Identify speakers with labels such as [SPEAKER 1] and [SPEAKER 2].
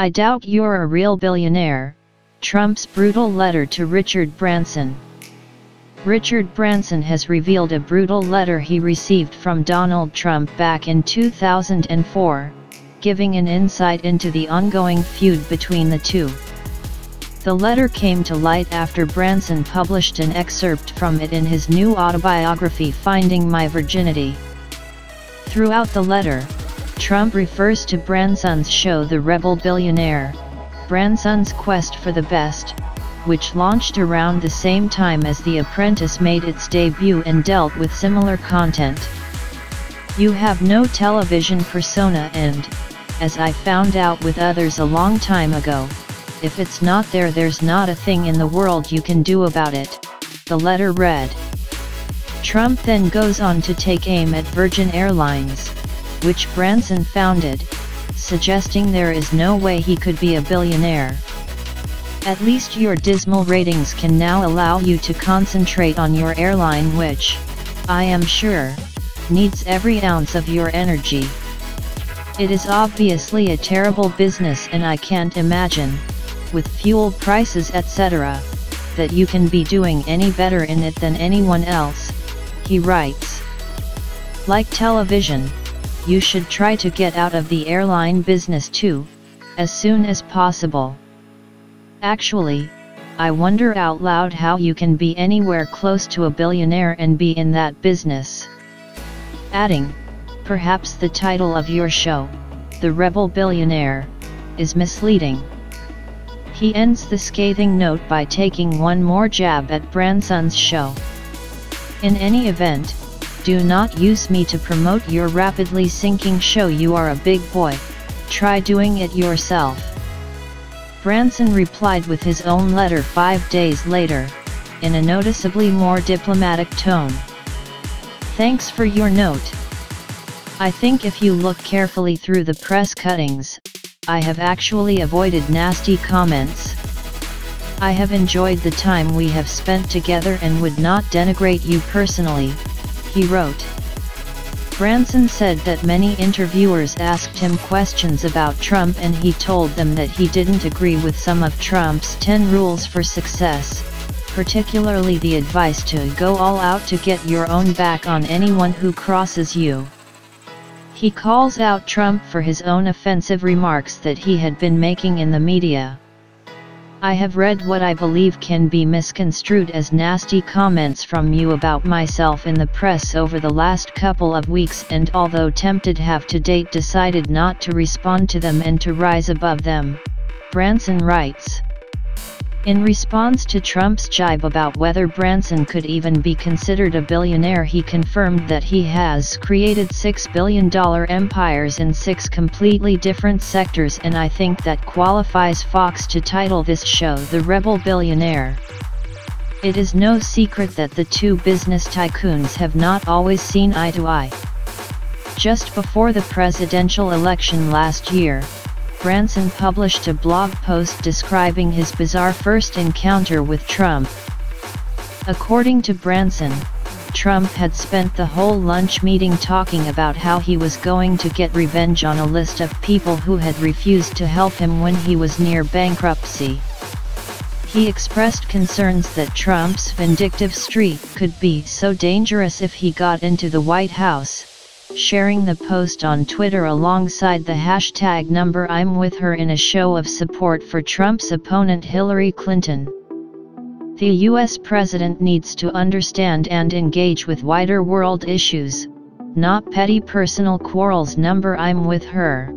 [SPEAKER 1] I doubt you're a real billionaire, Trump's brutal letter to Richard Branson. Richard Branson has revealed a brutal letter he received from Donald Trump back in 2004, giving an insight into the ongoing feud between the two. The letter came to light after Branson published an excerpt from it in his new autobiography Finding My Virginity. Throughout the letter, Trump refers to Branson's show The Rebel Billionaire, Branson's Quest for the Best, which launched around the same time as The Apprentice made its debut and dealt with similar content. You have no television persona and, as I found out with others a long time ago, if it's not there there's not a thing in the world you can do about it, the letter read. Trump then goes on to take aim at Virgin Airlines, which Branson founded, suggesting there is no way he could be a billionaire. At least your dismal ratings can now allow you to concentrate on your airline which, I am sure, needs every ounce of your energy. It is obviously a terrible business and I can't imagine, with fuel prices etc., that you can be doing any better in it than anyone else, he writes. Like television, you should try to get out of the airline business too, as soon as possible. Actually, I wonder out loud how you can be anywhere close to a billionaire and be in that business. Adding, perhaps the title of your show, The Rebel Billionaire, is misleading. He ends the scathing note by taking one more jab at Branson's show. In any event, do not use me to promote your rapidly sinking show you are a big boy, try doing it yourself. Branson replied with his own letter five days later, in a noticeably more diplomatic tone. Thanks for your note. I think if you look carefully through the press cuttings, I have actually avoided nasty comments. I have enjoyed the time we have spent together and would not denigrate you personally, he wrote. Branson said that many interviewers asked him questions about Trump and he told them that he didn't agree with some of Trump's 10 rules for success, particularly the advice to go all out to get your own back on anyone who crosses you. He calls out Trump for his own offensive remarks that he had been making in the media. I have read what I believe can be misconstrued as nasty comments from you about myself in the press over the last couple of weeks and although tempted have to date decided not to respond to them and to rise above them, Branson writes. In response to Trump's jibe about whether Branson could even be considered a billionaire he confirmed that he has created $6 billion empires in six completely different sectors and I think that qualifies Fox to title this show The Rebel Billionaire. It is no secret that the two business tycoons have not always seen eye to eye. Just before the presidential election last year, Branson published a blog post describing his bizarre first encounter with Trump. According to Branson, Trump had spent the whole lunch meeting talking about how he was going to get revenge on a list of people who had refused to help him when he was near bankruptcy. He expressed concerns that Trump's vindictive streak could be so dangerous if he got into the White House, sharing the post on Twitter alongside the hashtag number I'm with her in a show of support for Trump's opponent Hillary Clinton. The US president needs to understand and engage with wider world issues, not petty personal quarrels number I'm with her.